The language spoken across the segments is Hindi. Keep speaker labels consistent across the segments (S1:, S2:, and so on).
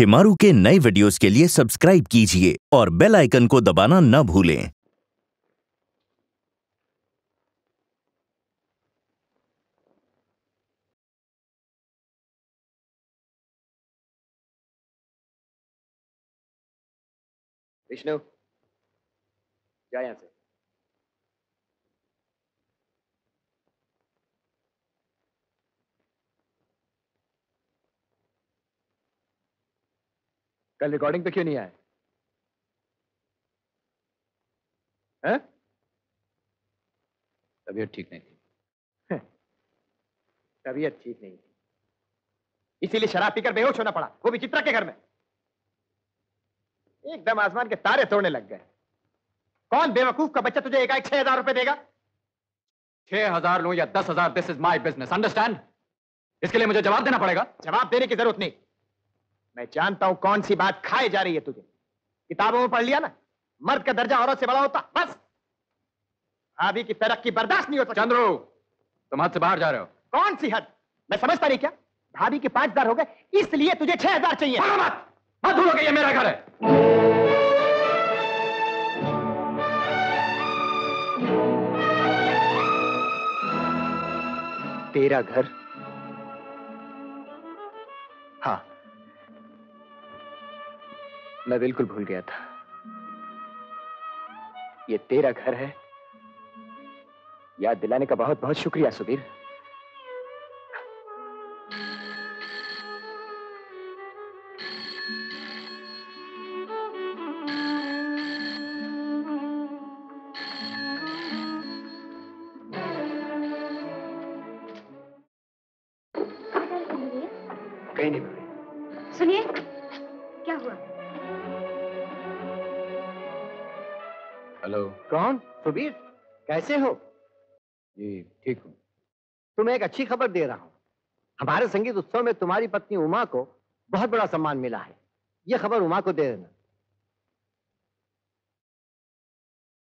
S1: शिमारू के नए वीडियोस के लिए सब्सक्राइब कीजिए और बेल आइकन को दबाना न भूलें।
S2: विष्णु, जा यहाँ से। कल रिकॉर्डिंग पे क्यों नहीं आए? हैं?
S3: तबीयत ठीक नहीं थी।
S2: तबीयत ठीक नहीं थी। इसीलिए शराब पीकर बेहोश होना पड़ा। वो भी चित्रा के घर में। एकदम आसमान के तारे तोड़ने लग गए। कौन बेवकूफ़ का बच्चा तुझे एकाएक छह हज़ार रुपए देगा?
S3: छह हज़ार लू या दस हज़ार this is my business understand इसके लिए मुझे जवाब देना पड़ेगा।
S2: जवाब देने की ज़रूरत नहीं। मैं जानता हूँ कौन सी बात खाए जा रही है तुझे। किताबों में पढ़ लिया ना? मर्द का दर्जा औरत से बड़ा होता बस। भाभी की तरक्की बर्दाश्त नहीं होता
S3: चंद्रू तुम हद से बाहर जा रहे हो।
S2: कौन सी हद? मैं समझता नहीं क्या? भाभी के पाँच हज़ार हो गए इसलिए तुझे छह हज़ार चाहिए।
S3: मत मत भूलो कि ये मेरा घर है।
S2: तेरा घर मैं बिल्कुल भूल गया था। ये तेरा घर है। याद दिलाने का बहुत बहुत शुक्रिया, सुबीर।
S4: कौन? सुबीर कैसे हो?
S3: जी ठीक हूँ।
S4: तुम्हें एक अच्छी खबर दे रहा हूँ। हमारे संगीत उत्सव में तुम्हारी पत्नी उमा को बहुत बड़ा सम्मान मिला है। यह खबर उमा को दे देना।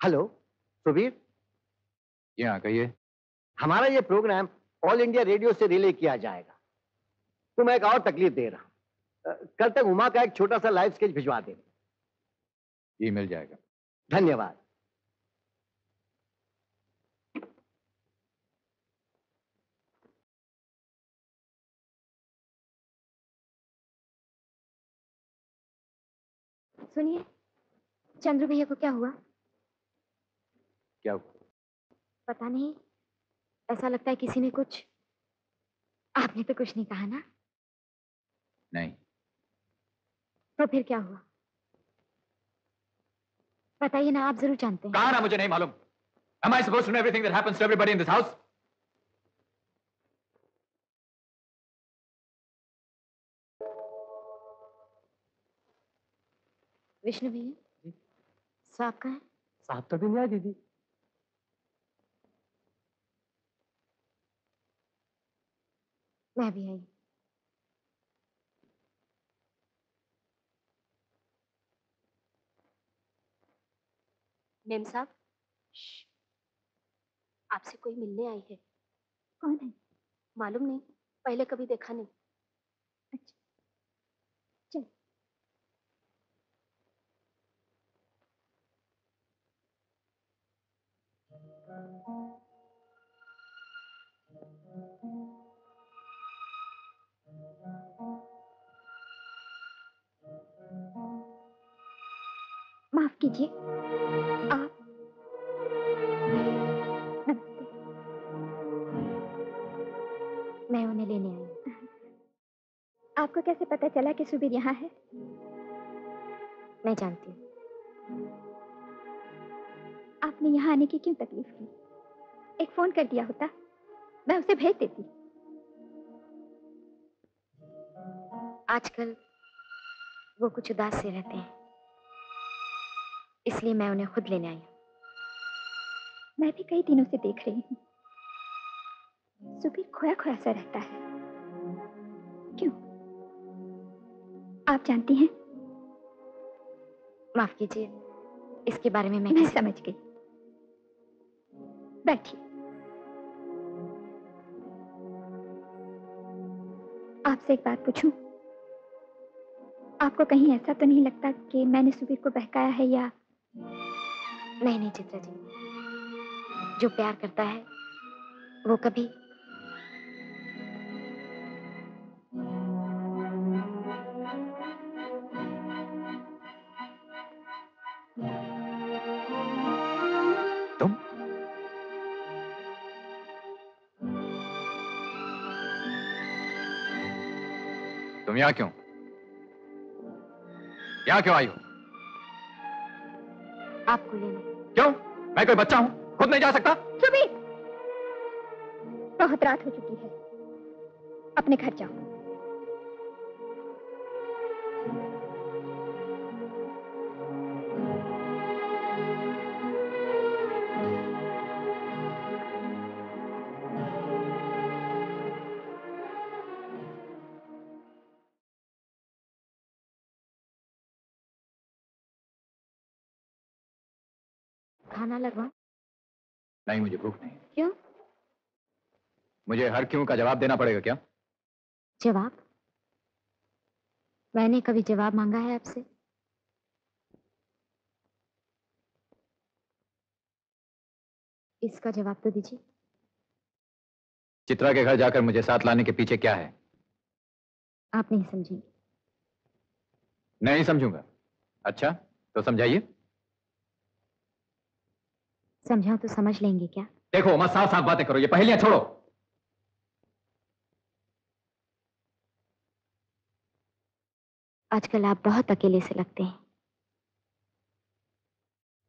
S4: हेलो सुबीर?
S3: यहाँ कहिए।
S4: हमारा ये प्रोग्राम ऑल इंडिया रेडियो से रिले किया जाएगा। तुम्हें एक और तकलीफ़ दे रहा हूँ। कल तक उमा का एक छोटा सा लाइव स्केच भिजवा देना।
S3: जी मिल जाएगा।
S4: धन्यवाद।
S5: सुनिए चंद्र भैया को क्या हुआ?
S3: क्या हुआ?
S5: पता नहीं ऐसा लगता है किसी ने कुछ आपने तो कुछ नहीं कहा ना?
S3: नहीं।
S5: तो फिर क्या हुआ? बताइए ना आप ज़रूर जानते हैं।
S3: कहा ना मुझे नहीं मालूम। Am I supposed to know everything that happens to everybody in this house?
S5: Vishnu भैया? साहब कहाँ? है
S4: साहब तो भी नहीं आए दीदी।
S5: मैं भी आई।
S6: मेम साहब? आपसे कोई मिलने आई है?
S5: कौन है?
S6: मालूम नहीं पहले कभी देखा नहीं
S5: अच्छा चल माफ़ कीजिए। आप मैं उन्हें लेने आई। आपको कैसे पता चला कि सुबीर यहाँ है? मैं जानती हूँ। आपने यहाँ आने की क्यों तकलीफ़ की? एक फ़ोन कर दिया होता मैं उसे भेज देती। आजकल वो कुछ उदास से रहते हैं इसलिए मैं उन्हें खुद लेने आई हूँ। मैं भी कई दिनों से देख रही हूँ। सुबीर खोया खोया सा रहता है। क्यों? आप जानती हैं? माफ़ कीजिए इसके बारे में मैं मैं समझ गई। बैठिए। आपसे एक बात पूछूँ?
S7: आपको कहीं ऐसा तो नहीं लगता कि मैंने सुबीर को बहकाया है या
S5: नहीं नहीं, चित्रा जी। जो प्यार करता है, वो कभी
S3: तुम यहाँ क्यों? यहाँ क्यों आई हो?
S5: आपको लेने।
S3: क्यों? मैं कोई बच्चा हूँ खुद नहीं जा सकता।
S7: सुबीर! बहुत रात हो चुकी है। अपने घर जाओ।
S5: खाना लगवा
S3: नहीं मुझे भूख नहीं।
S5: क्यों?
S3: मुझे हर क्यों का जवाब देना पड़ेगा क्या?
S5: जवाब? मैंने कभी जवाब मांगा है आपसे? इसका जवाब तो दीजिए।
S3: चित्रा के घर जाकर मुझे साथ लाने के पीछे क्या है?
S5: आप नहीं समझेंगे।
S3: नहीं समझूँगा। अच्छा तो समझाइए।
S5: समझाओ तो समझ लेंगे क्या?
S3: देखो मत साफ़ साफ़ बातें करो ये पहलियाँ छोड़ो।
S5: आजकल आप बहुत अकेले से लगते हैं।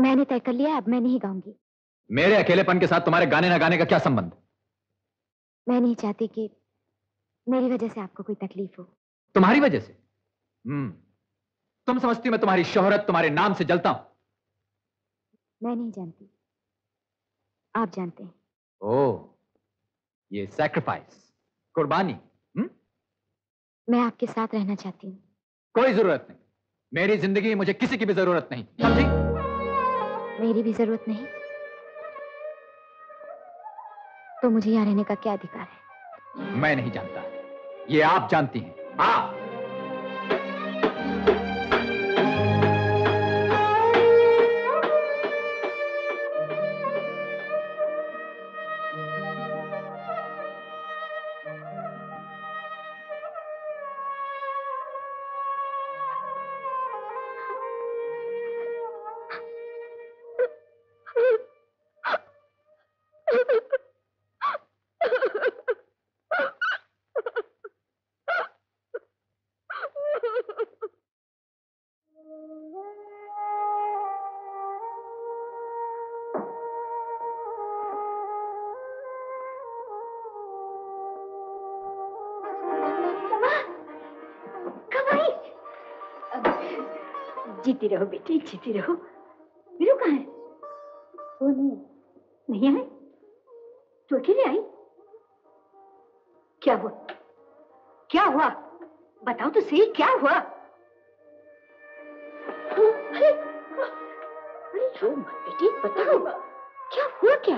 S5: मैंने तय कर लिया अब मैं नहीं गाऊँगी।
S3: मेरे अकेलेपन के साथ तुम्हारे गाने ना गाने का क्या संबंध?
S5: मैं नहीं चाहती कि मेरी वजह से आपको कोई तकलीफ़ हो।
S3: तुम्हारी वजह से? हम्म। तुम समझती हो मैं तुम्हारी शोहरत तुम्हारे नाम से जलता हूँ।
S5: मैं नहीं जानती। आप जानते हैं।
S3: ओह ये सैक्रिफाइस कुर्बानी हम्म?
S5: मैं आपके साथ रहना चाहती हूँ।
S3: कोई ज़रूरत नहीं। मेरी ज़िंदगी में मुझे किसी की भी ज़रूरत नहीं। समझी
S5: मेरी भी ज़रूरत नहीं। तो मुझे यहाँ रहने का क्या अधिकार है?
S3: मैं नहीं जानता। ये आप जानती हैं। आप!
S8: जीती रहो बेटी जीती रहो वीरू कहाँ है? वो नहीं नहीं आए तू अकेले आई? क्या हुआ? क्या हुआ? बताओ तो सही क्या हुआ? अरे अरे रो मत बेटी बताओ। क्या हुआ क्या?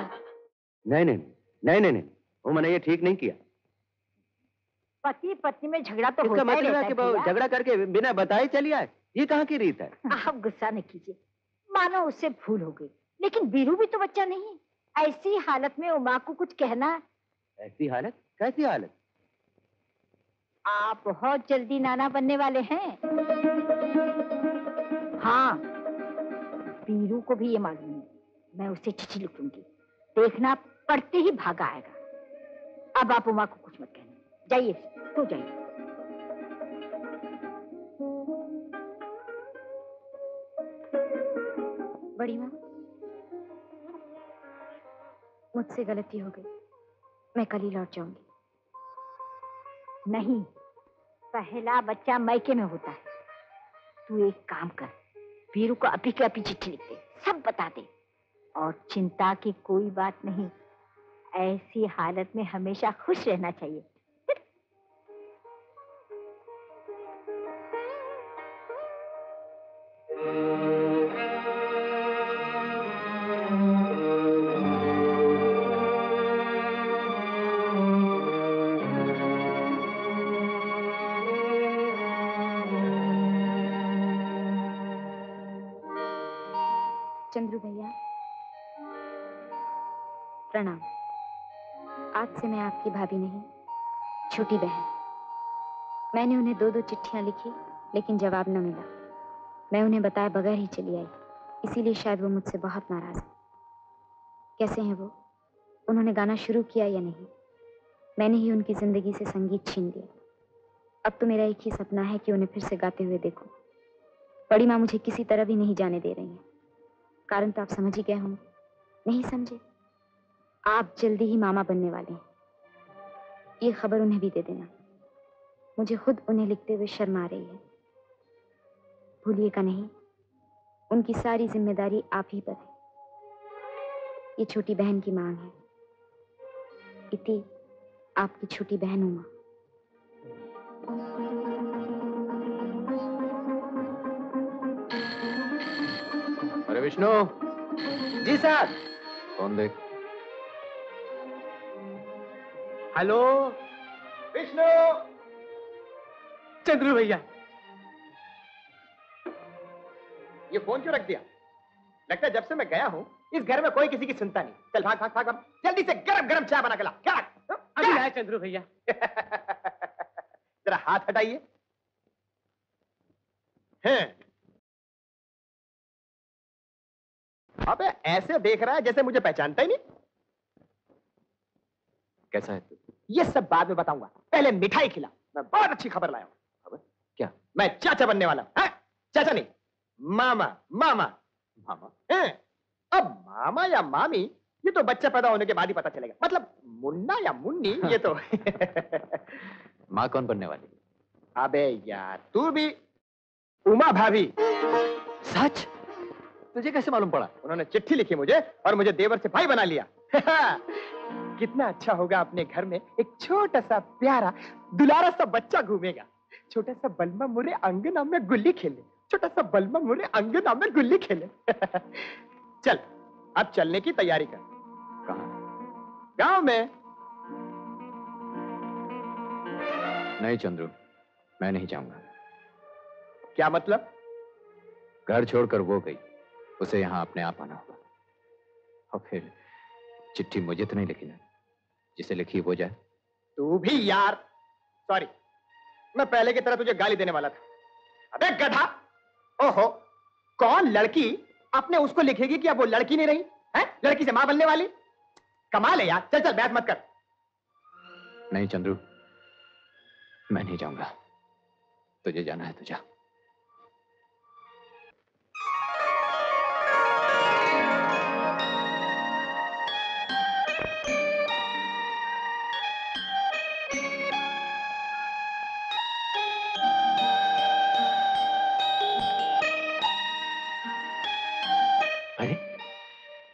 S9: नहीं नहीं नहीं नहीं नहीं। वो मैंने ये ठीक नहीं किया।
S8: पति पत्नी में झगड़ा तो होता ही
S9: मतलब है
S8: रहता है
S9: झगड़ा करके बिना बताए चली आए। ये कहाँ की रीत है?
S8: आप गुस्सा न कीजिए। मानो उससे भूल हो गई। लेकिन बीरू भी तो बच्चा नहीं। है ऐसी हालत में उमा को कुछ कहना
S9: ऐसी हालत? कैसी हालत?
S8: आप बहुत जल्दी नाना बनने वाले हैं। हाँ। बीरू को भी ये मालूम है। मैं उसे चिट्ठी लिखूँगी देखना पढ़ते ही भागा आएगा। अब आप उमा को कुछ मत कहना। जाइए तो जाइए।
S5: मुझसे गलती हो गई। मैं कल ही लौट जाऊँगी।
S8: नहीं, पहला बच्चा मैके में होता है। तू एक काम कर, वीरू को अभी के अभी चिट्ठी लिख दे, सब बता दे। और चिंता की कोई बात नहीं, ऐसी हालत में हमेशा खुश रहना चाहिए।
S5: चंद्रू प्रणाम। आज से मैं आपकी भाभी नहीं, छोटी बहन। मैंने उन्हें दो दो चिट्ठियाँ लिखी, लेकिन जवाब न मिला। मैं उन्हें बताए बगैर ही चली आई, इसीलिए शायद वो मुझसे बहुत नाराज़ है। कैसे हैं वो? उन्होंने गाना शुरू किया या नहीं? मैंने ही उनकी ज़िंदगी से संगीत छीन लिया। अब तो मेरा एक ही सपना है कि उन्हें फिर से गाते हुए देखूँ। बड़ी माँ मुझे किसी तरह भी नहीं जाने दे रही हैं। कारण तो आप समझ ही गए होंगे। नहीं समझे? आप जल्दी ही मामा बनने वाले हैं। ये खबर उन्हें भी दे देना। मुझे खुद उन्हें लिखते हुए शर्म आ रही है। भूलिएगा नहीं उनकी सारी ज़िम्मेदारी आप ही पर है। ये छोटी बहन की मांग है। इति आपकी छोटी बहन उमा।
S3: अरे विष्णु।
S2: जी सर।
S3: कौन देख?
S2: हेलो? विष्णु? चंद्रू भैया। ये फ़ोन क्यों रख दिया? लगता है जब से मैं गया हूँ इस घर में कोई किसी की सुनता नहीं। चल भाग भाग भाग जल्दी से गरम गरम चाय बना के ला। क्या?
S10: अभी आया चंद्रू भैया।
S2: जरा हाथ हटाइए। हैं। अबे ऐसे देख रहा है जैसे मुझे पहचानता ही नहीं।
S3: कैसा है तू?
S2: ये सब बाद में बताऊँगा। पहले मिठाई खिला। मैं बहुत अच्छी खबर लाया हूँ।
S3: क्या?
S2: मैं चाचा बनने वाला हूँ? चाचा नहीं मामा मामा।
S3: मामा?
S2: हैं? अब मामा या मामी ये तो बच्चा पैदा होने के बाद ही पता चलेगा। मतलब मुन्ना या मुन्नी ये तो
S3: माँ कौन बनने वाली?
S2: अबे यार तू भी उमा भाभी।
S3: सच? तुझे कैसे मालूम पड़ा?
S2: उन्होंने चिट्ठी लिखी मुझे और मुझे देवर से भाई बना लिया। कितना अच्छा होगा अपने घर में एक छोटा सा प्यारा दुलारा सा बच्चा घूमेगा। छोटा सा बलमा मुरे अंगना में गुल्ली खेले। छोटा सा बलमा मुरे अंगना में गुल्ली खेले। चल अब चलने की तैयारी कर। गाँव में।
S3: नहीं चंद्रू मैं नहीं जाऊँगा।
S2: क्या मतलब?
S3: घर छोड़कर वो गई। उसे यहाँ अपने आप आना होगा। और फिर चिट्ठी मुझे तो नहीं लिखी ना जिसे लिखी वो जाए।
S2: तू भी यार। सॉरी मैं पहले की तरह तुझे गाली देने वाला था। अबे गधा! ओहो! कौन लड़की अपने उसको लिखेगी कि अब वो लड़की नहीं रही? है? लड़की से माँ बनने वाली? कमाल है यार। चल चल बैठ मत कर।
S3: नहीं चंद्रू मैं नहीं जाऊँगा। तुझे जाना है तो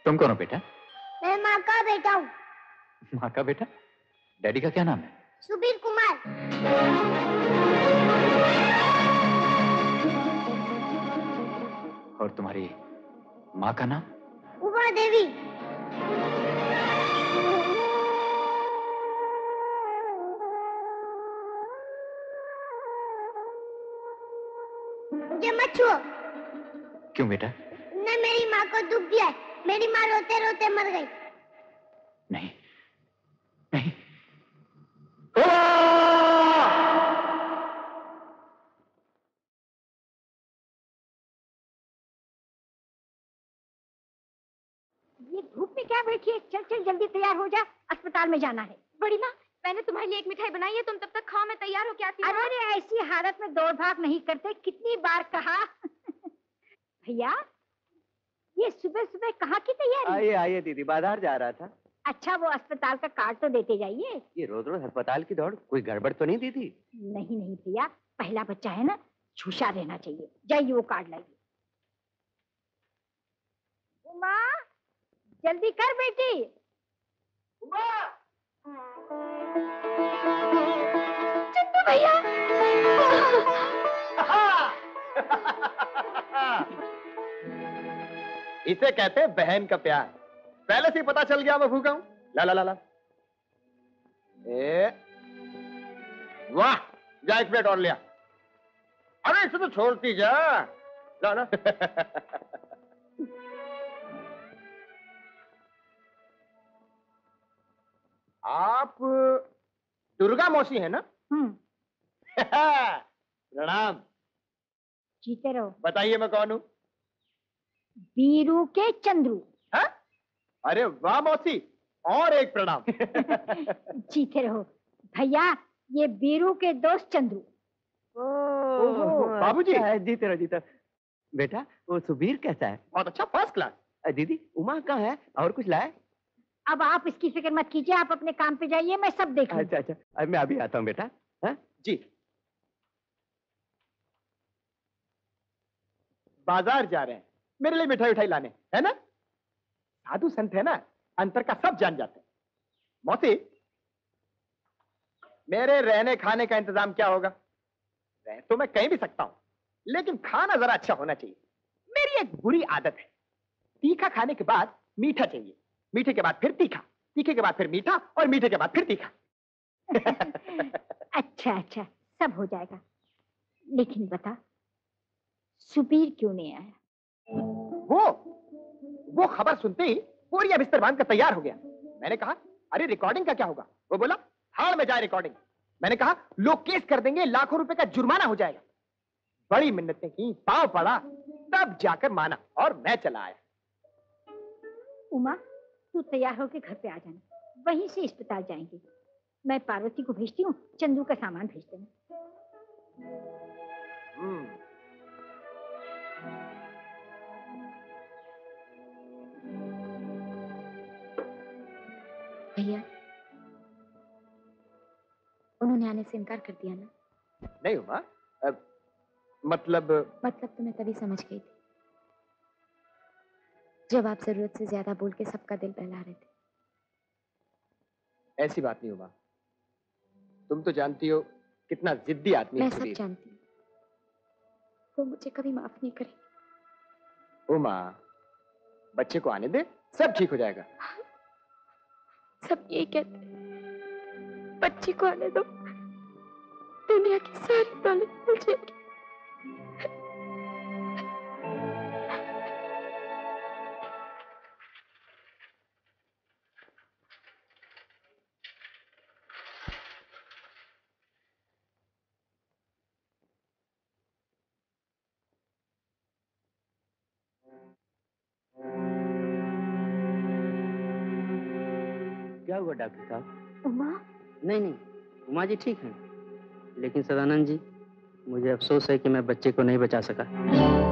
S3: तुम कौन हो बेटा?
S11: मैं माँ का बेटा हूँ।
S3: माँ का बेटा? डैडी का क्या नाम है?
S11: सुबीर कुमार।
S3: और तुम्हारी माँ का नाम?
S11: उमा देवी। मुझे मत छुओ।
S3: क्यों बेटा?
S11: ने मेरी माँ को दुख दिया है। मेरी माँ रोते रोते मर गई।
S3: नहीं नहीं।
S8: ये धूप में क्या बैठी है चल चल जल्दी तैयार हो जा। अस्पताल में जाना है।
S6: बड़ी माँ मैंने तुम्हारे लिए एक मिठाई बनाई है। तुम तब तक खाओ मैं तैयार हो क्या
S8: अरे अरे ऐसी हालत में दौड़ भाग नहीं करते कितनी बार कहा। भैया ये सुबह सुबह कहाँ की तैयारी?
S9: आइए आइए दीदी बाज़ार जा रहा था।
S8: अच्छा वो अस्पताल का कार्ड तो देते जाइए।
S9: ये रोज रोज अस्पताल की दौड़ कोई गड़बड़ तो नहीं दीदी?
S8: नहीं नहीं भैया पहला बच्चा है ना छुशा रहना चाहिए। जाइए वो कार्ड लाइए। उमा जल्दी कर बेटी।
S6: चंदू भैया।
S2: इसे कहते हैं बहन का प्यार। पहले से पता चल गया मैं भूखा हूँ। ला ला ला ला। ए वाह जा एक प्लेट और लिया अरे इसे तो छोड़ती जा। ला ना आप दुर्गा मौसी है ना?
S8: हम्म।
S2: प्रणाम।
S8: जीते रहो।
S2: बताइए मैं कौन हूँ?
S8: बीरू के चंद्रू।
S2: हाँ? अरे वाह मौसी और एक प्रणाम।
S8: जीते रहो। भैया ये बीरू के दोस्त चंद्रू।
S2: ओहो, बाबूजी।
S9: अच्छा है, जीते रहो जीते बेटा वो सुबीर कैसा है?
S2: बहुत अच्छा फ़र्स्ट क्लास
S9: दीदी उमा कहाँ है? और कुछ लाए
S8: अब आप इसकी फ़िक्र मत कीजिए आप अपने काम पे जाइए मैं सब देख
S9: अच्छा अच्छा अब मैं अभी आता हूँ बेटा। है?
S2: जी। बाज़ार जा रहे हैं। मेरे लिए मिठाई उठाई लाने, है ना? साधु संत है ना, अंतर का सब जान जाते मौसी, मेरे रहने खाने का इंतज़ाम क्या होगा? रह तो मैं कहीं भी सकता हूँ, लेकिन खाना जरा अच्छा होना चाहिए। मेरी एक बुरी आदत है। तीखा खाने के बाद मीठा चाहिए। मीठे के बाद फिर तीखा, तीखे के बाद फिर मीठा, और मीठे के बाद फिर तीखा।
S8: अच्छा अच्छा सब हो जाएगा। लेकिन बता, सुबीर क्यों नहीं आया?
S2: वो वो खबर सुनते ही पूरी बिस्तर बाँध कर तैयार हो गया। मैंने कहा अरे रिकॉर्डिंग का क्या होगा? वो बोला हाल में जाए रिकॉर्डिंग मैंने कहा लोग केस कर देंगे लाखों रुपए का जुर्माना हो जाएगा। बड़ी मिन्नतें की पाव पड़ा तब जाकर माना और मैं चला आया।
S8: उमा तू तैयार होकर घर पे आ जाना वहीं से अस्पताल जाएँगे। मैं पार्वती को भेजती हूँ चंदू का सामान भेज देना।
S5: भैया उन्होंने आने से इनकार कर दिया ना।
S2: नहीं हुआ अब, मतलब
S5: मतलब तो मैं तभी समझ गई थी जब आप ज़रूरत से ज़्यादा बोल के सबका दिल बहला रहे थे।
S2: ऐसी बात नहीं हुआ तुम तो जानती हो कितना जिद्दी आदमी
S5: मैं सब जानती हूँ। वो मुझे कभी माफ़ नहीं करेंगे।
S2: उमा बच्चे को आने दे सब ठीक हो जाएगा।
S5: सब यही कहते बच्ची को आने दो। दुनिया की सारी दौलत मिल जाएगी।
S12: क्या हुआ डॉक्टर साहब।
S8: उमा?
S12: नहीं नहीं उमा जी ठीक हैं। लेकिन सदानंद जी मुझे अफसोस है कि मैं बच्चे को नहीं बचा सका।